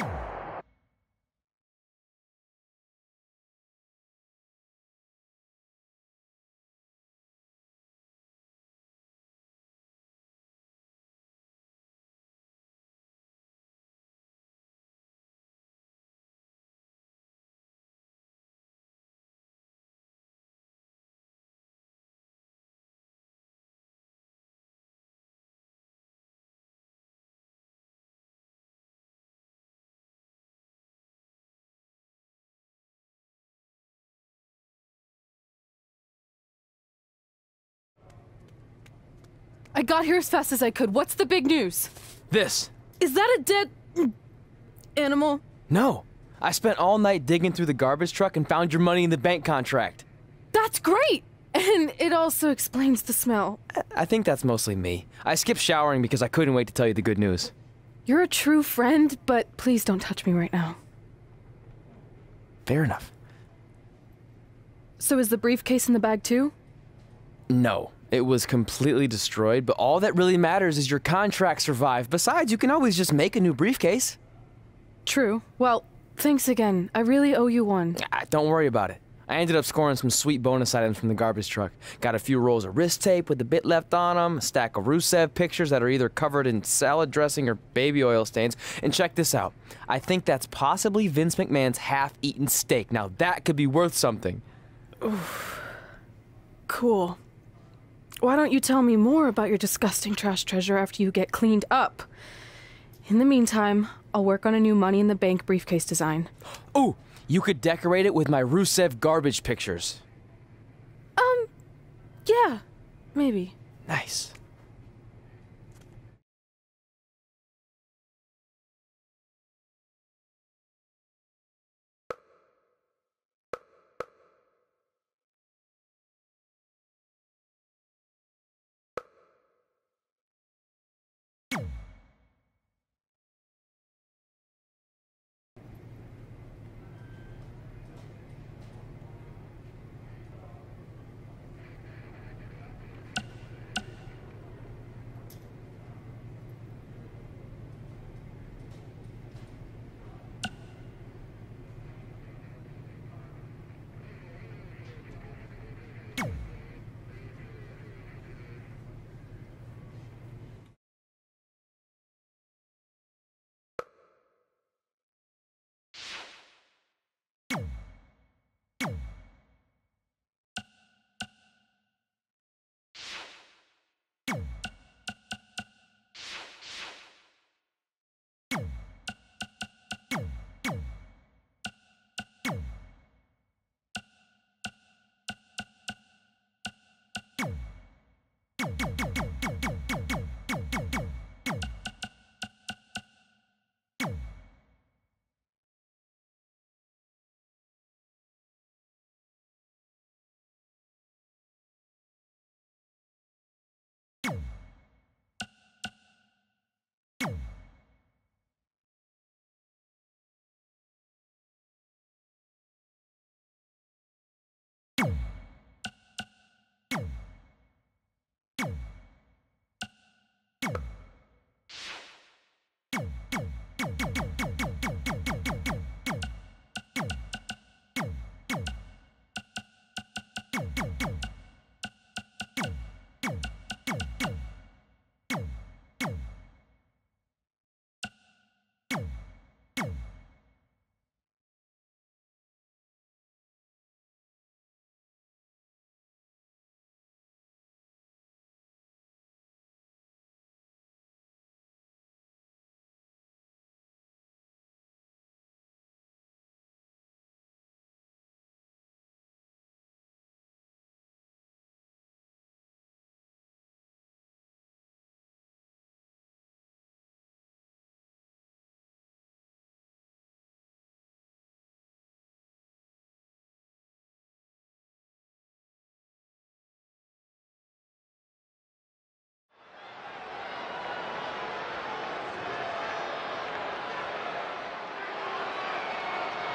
you I got here as fast as I could. What's the big news? This. Is that a dead animal? No. I spent all night digging through the garbage truck and found your money in the bank contract. That's great! And it also explains the smell. I think that's mostly me. I skipped showering because I couldn't wait to tell you the good news. You're a true friend, but please don't touch me right now. Fair enough. So is the briefcase in the bag too? No. It was completely destroyed, but all that really matters is your contract survived. Besides, you can always just make a new briefcase. True. Well, thanks again. I really owe you one. Ah, don't worry about it. I ended up scoring some sweet bonus items from the garbage truck. Got a few rolls of wrist tape with the bit left on them, a stack of Rusev pictures that are either covered in salad dressing or baby oil stains. And check this out. I think that's possibly Vince McMahon's half-eaten steak. Now that could be worth something. Cool. Why don't you tell me more about your disgusting trash treasure after you get cleaned up? In the meantime, I'll work on a new money in the bank briefcase design. Oh, you could decorate it with my Rusev garbage pictures. Um, yeah, maybe. Nice.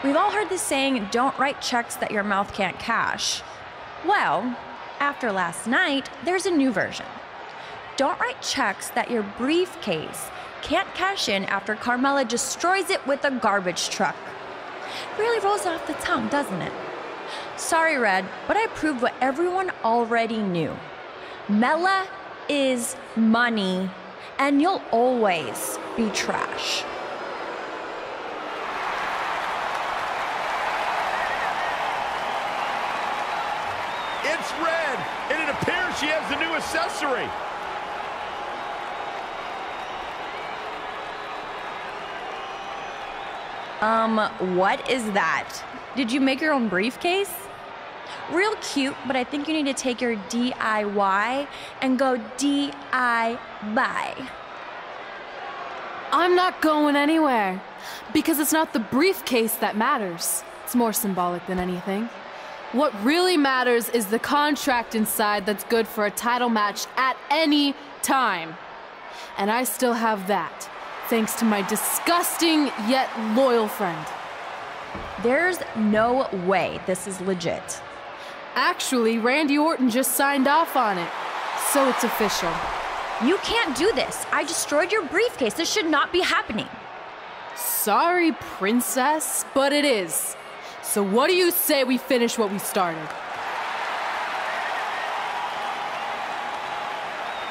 We've all heard the saying, don't write checks that your mouth can't cash. Well, after last night, there's a new version. don't write checks that your briefcase can't cash in after Carmella destroys it with a garbage truck. Really rolls off the tongue, doesn't it? Sorry, Red, but I proved what everyone already knew. Mella is money, and you'll always be trash. It's red, and it appears she has the new accessory. Um, what is that? Did you make your own briefcase? Real cute, but I think you need to take your DIY and go DI buy. I'm not going anywhere because it's not the briefcase that matters. It's more symbolic than anything. What really matters is the contract inside that's good for a title match at any time. And I still have that, thanks to my disgusting yet loyal friend. There's no way this is legit. Actually, Randy Orton just signed off on it, so it's official. You can't do this. I destroyed your briefcase. This should not be happening. Sorry, princess, but it is. So, what do you say we finish what we started?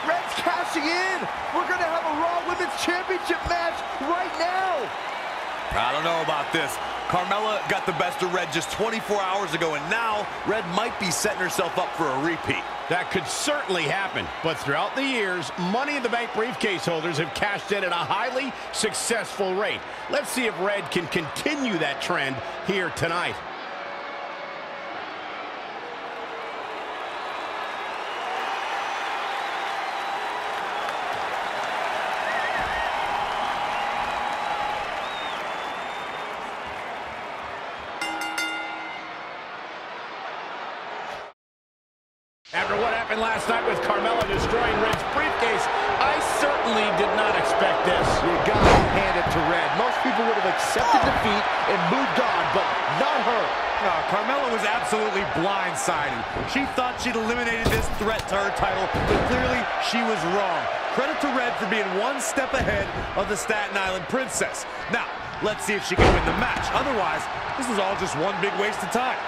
Red's cashing in. We're going to have a Raw Women's Championship match right now. I don't know about this. Carmella got the best of Red just 24 hours ago, and now Red might be setting herself up for a repeat. That could certainly happen, but throughout the years, Money in the Bank briefcase holders have cashed in at a highly successful rate. Let's see if Red can continue that trend here tonight. Happened last night with Carmella destroying Red's briefcase, I certainly did not expect this. You gotta hand it to Red. Most people would have accepted oh. defeat and moved on, but not her. No, Carmella was absolutely blindsided. She thought she'd eliminated this threat to her title, but clearly she was wrong. Credit to Red for being one step ahead of the Staten Island Princess. Now, let's see if she can win the match. Otherwise, this is all just one big waste of time.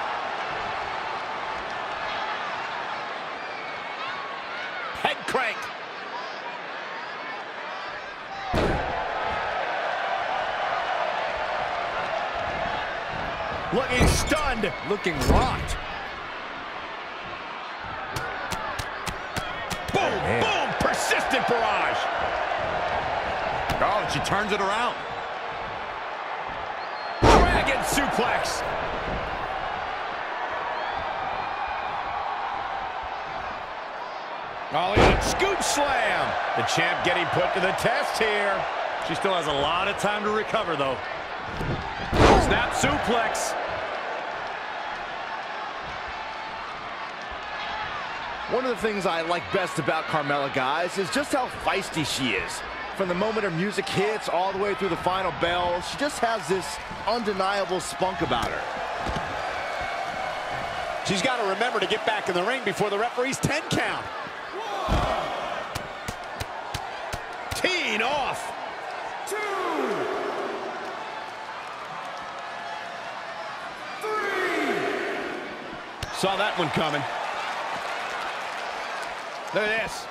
Looking rocked. Boom, boom, persistent barrage. Oh, and she turns it around. Dragon suplex. Ollie, a scoop slam. The champ getting put to the test here. She still has a lot of time to recover, though. Snap suplex. One of the things I like best about Carmella, guys, is just how feisty she is. From the moment her music hits all the way through the final bell, she just has this undeniable spunk about her. She's got to remember to get back in the ring before the referee's 10 count. Teeing off. Saw that one coming. Look at this.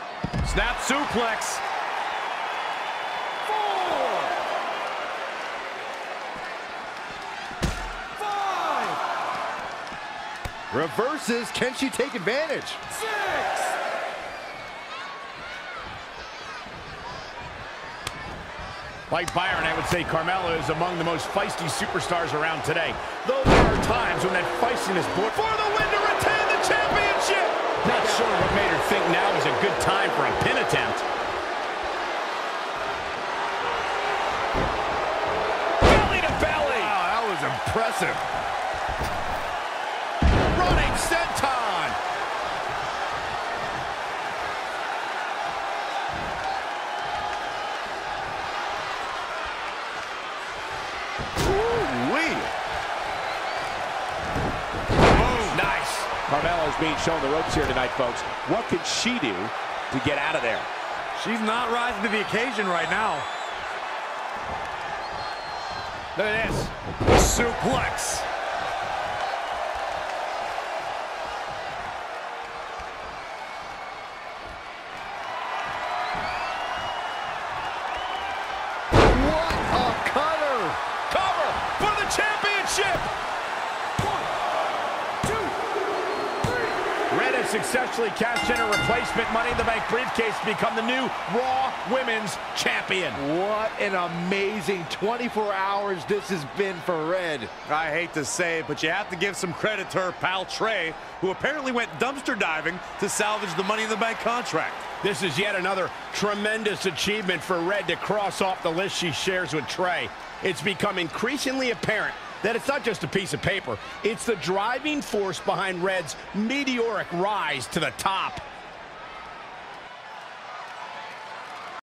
Snap suplex. Reverses, can she take advantage? Like Byron, I would say Carmella is among the most feisty superstars around today. Though there are times when that feistiness bore for the win sure what made her think now was a good time for a pin attempt. Belly to belly. Wow, that was impressive. Is being shown the ropes here tonight, folks. What can she do to get out of there? She's not rising to the occasion right now. Look at this. Suplex. What a cutter! Cover for the championship. Red has successfully cashed in a replacement Money in the Bank briefcase to become the new Raw Women's Champion. What an amazing 24 hours this has been for Red. I hate to say it, but you have to give some credit to her pal Trey, who apparently went dumpster diving to salvage the Money in the Bank contract. This is yet another tremendous achievement for Red to cross off the list she shares with Trey. It's become increasingly apparent that it's not just a piece of paper. It's the driving force behind Red's meteoric rise to the top.